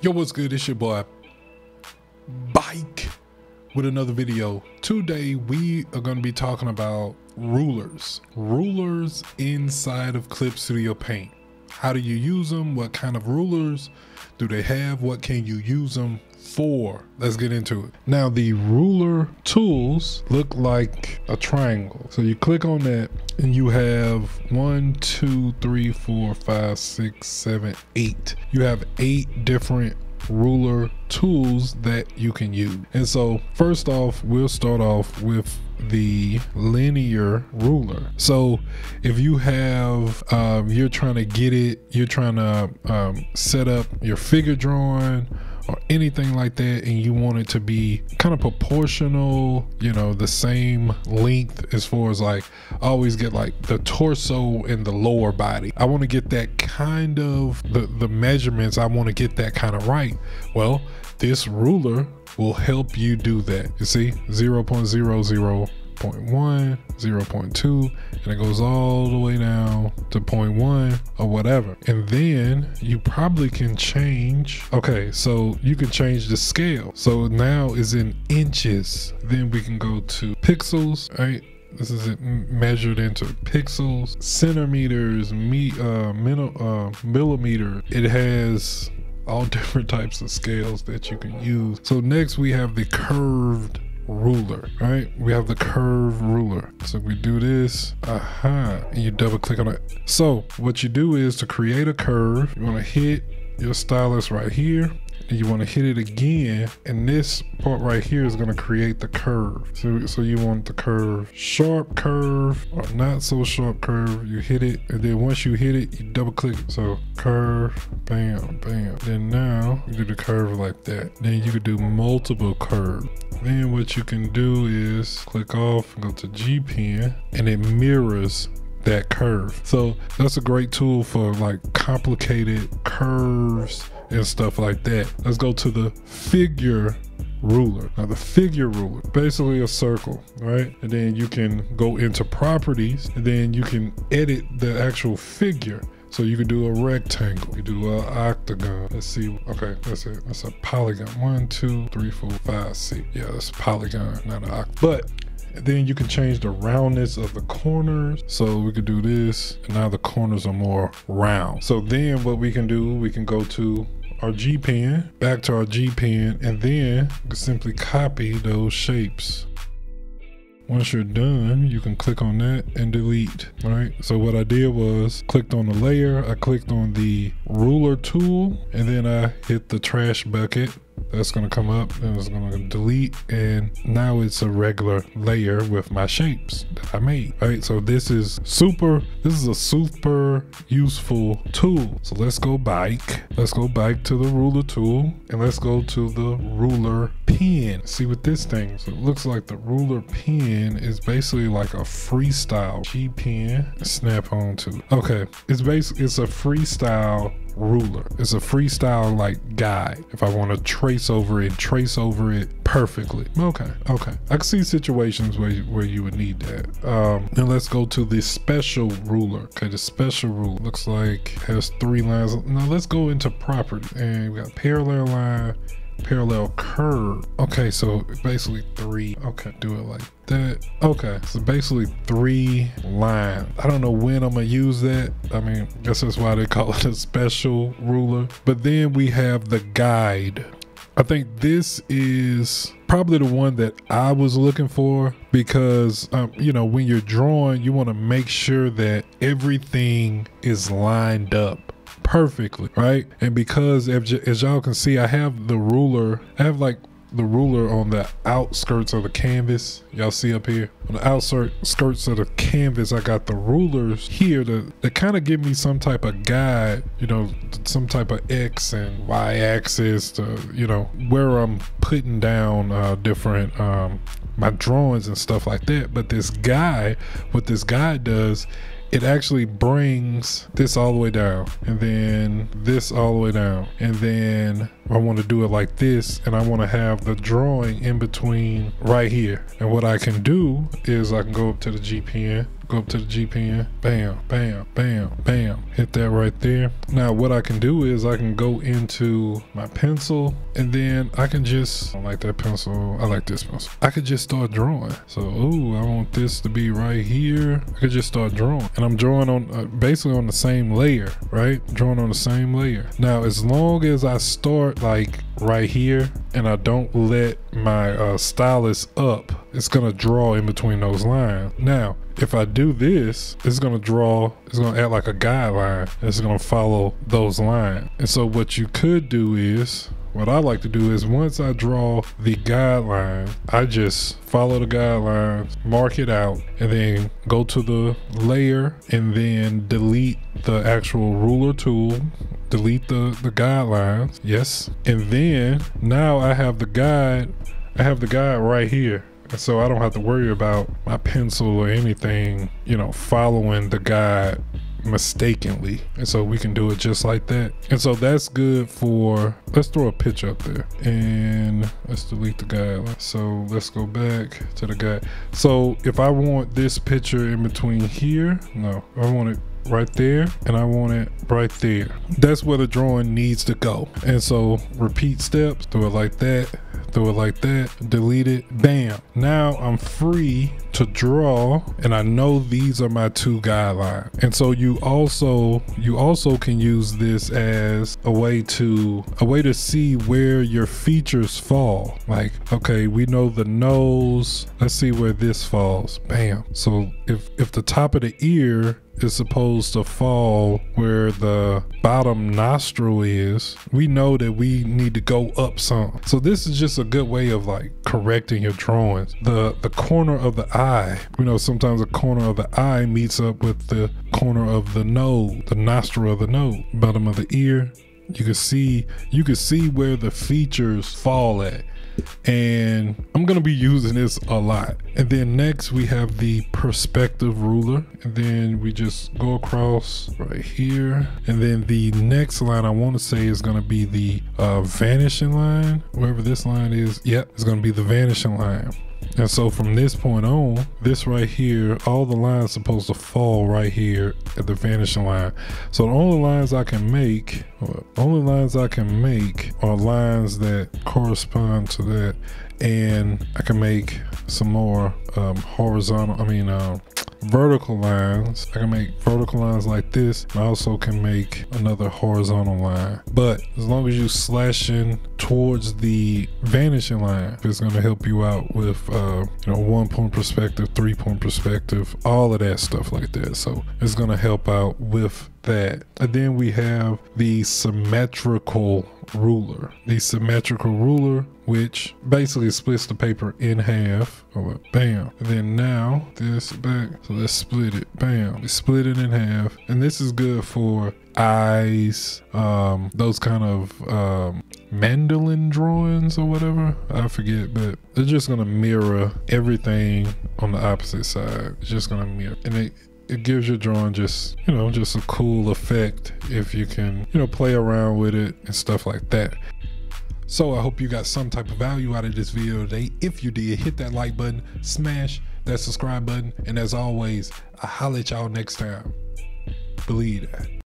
Yo, what's good? It's your boy Bike with another video. Today we are going to be talking about rulers. Rulers inside of Clip Studio Paint. How do you use them? What kind of rulers do they have? What can you use them for? Let's get into it. Now the ruler tools look like a triangle. So you click on that and you have one, two, three, four, five, six, seven, eight. You have eight different ruler tools that you can use. And so first off, we'll start off with the linear ruler. So if you have, um, you're trying to get it, you're trying to um, set up your figure drawing or anything like that and you want it to be kind of proportional you know the same length as far as like I always get like the torso and the lower body. I want to get that kind of the the measurements i want to get that kind of right. Well this ruler will help you do that. You see? 0.00 0.1, 0.2, and it goes all the way down to 0.1 or whatever. And then you probably can change. Okay, so you can change the scale. So now is in inches. Then we can go to pixels, right? This is measured into pixels, centimeters, me, uh, uh, millimeter. It has all different types of scales that you can use. So next we have the curved ruler, right? We have the curve ruler. So we do this, aha, and you double click on it. So what you do is to create a curve, you wanna hit your stylus right here, you want to hit it again and this part right here is going to create the curve. So, so you want the curve sharp curve or not so sharp curve. You hit it and then once you hit it you double click. So curve bam bam. Then now you do the curve like that. Then you could do multiple curves. Then what you can do is click off and go to G pen and it mirrors that curve. So that's a great tool for like complicated curves and stuff like that. Let's go to the figure ruler. Now the figure ruler, basically a circle, right? And then you can go into properties and then you can edit the actual figure. So you can do a rectangle, you do an octagon. Let's see, okay, that's it. That's a polygon. One, two, three, four, five, six. Yeah, that's a polygon, not an octagon. But then you can change the roundness of the corners. So we could do this, and now the corners are more round. So then what we can do, we can go to our G pen, back to our G pen, and then simply copy those shapes. Once you're done, you can click on that and delete, right? So what I did was clicked on the layer, I clicked on the ruler tool, and then I hit the trash bucket that's gonna come up and it's gonna delete. And now it's a regular layer with my shapes that I made All right, so this is super this is a super useful tool. So let's go back let's go back to the ruler tool and let's go to the ruler pen. See what this thing so it looks like the ruler pen is basically like a freestyle. G pen snap on to. Okay it's basically it's a freestyle ruler. It's a freestyle like guide. If I want to trace over it, trace over it perfectly. Okay, okay. I can see situations where, where you would need that. Um, and let's go to the special ruler. Okay, the special ruler looks like has three lines. Now let's go into property and we got parallel line, parallel curve. Okay, so basically three. Okay, do it like that. Okay, so basically three lines. I don't know when I'm gonna use that. I mean, guess that's why they call it a special ruler. But then we have the guide. I think this is probably the one that I was looking for because, um, you know, when you're drawing, you want to make sure that everything is lined up perfectly, right? And because as y'all can see, I have the ruler, I have like the ruler on the outskirts of the canvas. Y'all see up here on the outskirts of the canvas, I got the rulers here to, to kind of give me some type of guide, you know, some type of X and Y axis to, you know, where I'm putting down uh, different, um, my drawings and stuff like that. But this guy, what this guy does it actually brings this all the way down and then this all the way down and then I want to do it like this and I want to have the drawing in between right here. And what I can do is I can go up to the G pen go up to the G pen, bam, bam, bam, bam, hit that right there. Now what I can do is I can go into my pencil and then I can just, I like that pencil, I like this pencil. I could just start drawing. So, ooh, I want this to be right here. I could just start drawing and I'm drawing on uh, basically on the same layer, right? Drawing on the same layer. Now, as long as I start like right here and I don't let my uh, stylus up, it's gonna draw in between those lines. Now, if I do this, it's gonna draw, it's gonna act like a guideline. It's gonna follow those lines. And so what you could do is, what I like to do is once I draw the guideline, I just follow the guidelines, mark it out, and then go to the layer and then delete the actual ruler tool, delete the, the guidelines. Yes. And then now I have the guide, I have the guide right here. And so I don't have to worry about my pencil or anything, you know, following the guide mistakenly. And so we can do it just like that. And so that's good for, let's throw a picture up there and let's delete the guide. So let's go back to the guide. So if I want this picture in between here, no, I want it right there and I want it right there. That's where the drawing needs to go. And so repeat steps, do it like that do it like that, delete it, bam. Now I'm free to draw and I know these are my two guidelines. And so you also you also can use this as a way to a way to see where your features fall. Like, okay, we know the nose. Let's see where this falls. Bam. So if if the top of the ear is supposed to fall where the bottom nostril is, we know that we need to go up some. So this is just a good way of like correcting your drawings. The the corner of the eye, you know, sometimes the corner of the eye meets up with the corner of the nose, the nostril of the nose, bottom of the ear. You can see you can see where the features fall at and I'm gonna be using this a lot. And then next we have the perspective ruler, and then we just go across right here. And then the next line I want to say is gonna be the uh, vanishing line, wherever this line is. Yep, it's gonna be the vanishing line. And so from this point on, this right here, all the lines supposed to fall right here at the vanishing line. So the only lines I can make, only lines I can make are lines that correspond to that. And I can make some more um, horizontal, I mean, uh, vertical lines. I can make vertical lines like this. I also can make another horizontal line. But as long as you slashing towards the vanishing line, it's going to help you out with, uh, you know, one point perspective, three point perspective, all of that stuff like that. So it's going to help out with that. And then we have the symmetrical ruler. The symmetrical ruler, which basically splits the paper in half. Oh, bam. And then now this back. So let's split it. Bam. We split it in half. And this is good for eyes, um, those kind of um, mandala drawings or whatever. I forget, but they're just gonna mirror everything on the opposite side. It's just gonna mirror. And it it gives your drawing just you know just a cool effect if you can you know play around with it and stuff like that. So i hope you got some type of value out of this video today. If you did hit that like button smash that subscribe button and as always i'll holler at y'all next time. Believe that